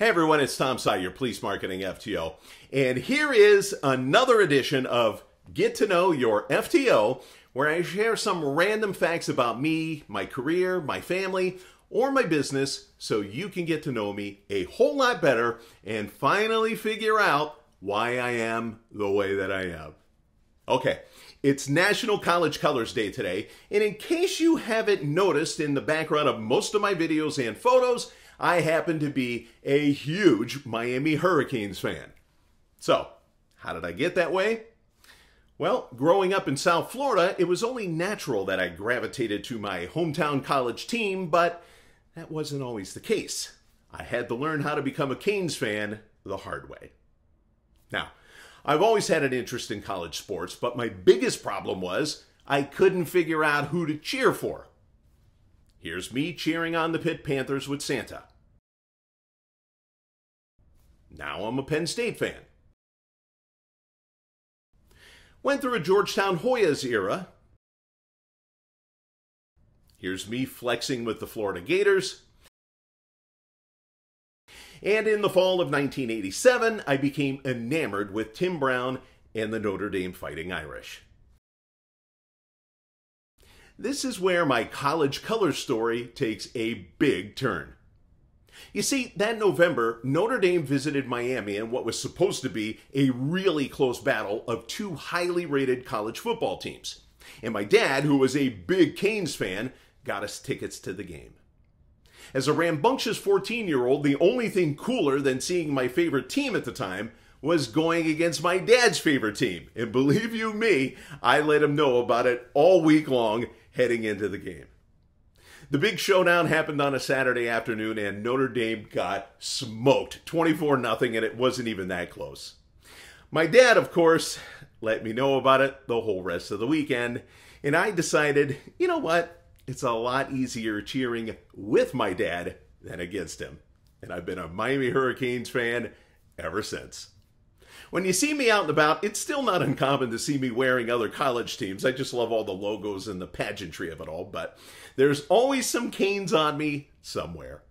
Hey everyone, it's Tom Sye, your Police Marketing FTO. And here is another edition of Get to Know Your FTO, where I share some random facts about me, my career, my family, or my business so you can get to know me a whole lot better and finally figure out why I am the way that I am. Okay, it's National College Colors Day today, and in case you haven't noticed in the background of most of my videos and photos, I happen to be a huge Miami Hurricanes fan. So, how did I get that way? Well, growing up in South Florida, it was only natural that I gravitated to my hometown college team, but that wasn't always the case. I had to learn how to become a Canes fan the hard way. Now, I've always had an interest in college sports, but my biggest problem was I couldn't figure out who to cheer for. Here's me cheering on the Pitt Panthers with Santa. Now I'm a Penn State fan. Went through a Georgetown Hoyas era. Here's me flexing with the Florida Gators. And in the fall of 1987, I became enamored with Tim Brown and the Notre Dame Fighting Irish. This is where my college color story takes a big turn. You see, that November, Notre Dame visited Miami in what was supposed to be a really close battle of two highly rated college football teams. And my dad, who was a big Canes fan, got us tickets to the game. As a rambunctious 14 year old, the only thing cooler than seeing my favorite team at the time was going against my dad's favorite team. And believe you me, I let him know about it all week long heading into the game. The big showdown happened on a Saturday afternoon, and Notre Dame got smoked 24 0, and it wasn't even that close. My dad, of course, let me know about it the whole rest of the weekend, and I decided, you know what? It's a lot easier cheering with my dad than against him. And I've been a Miami Hurricanes fan ever since. When you see me out and about, it's still not uncommon to see me wearing other college teams. I just love all the logos and the pageantry of it all, but there's always some canes on me somewhere.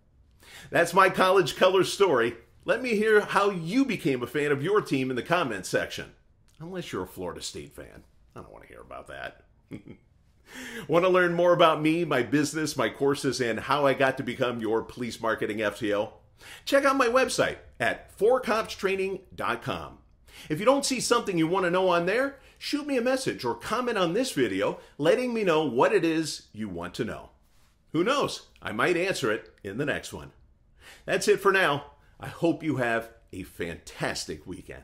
That's my college color story. Let me hear how you became a fan of your team in the comments section. Unless you're a Florida State fan. I don't want to hear about that. Want to learn more about me, my business, my courses, and how I got to become your police marketing FTO? Check out my website at forcopstraining.com. If you don't see something you want to know on there, shoot me a message or comment on this video letting me know what it is you want to know. Who knows? I might answer it in the next one. That's it for now. I hope you have a fantastic weekend.